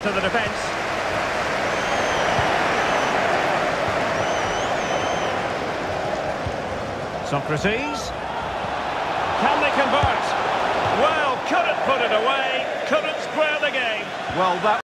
to the defence. Socrates. Can they convert? Well, couldn't put it away, couldn't square the game. Well, that...